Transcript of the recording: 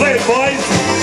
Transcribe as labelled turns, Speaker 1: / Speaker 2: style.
Speaker 1: Play it, boys.